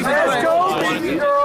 Let's go, baby girl.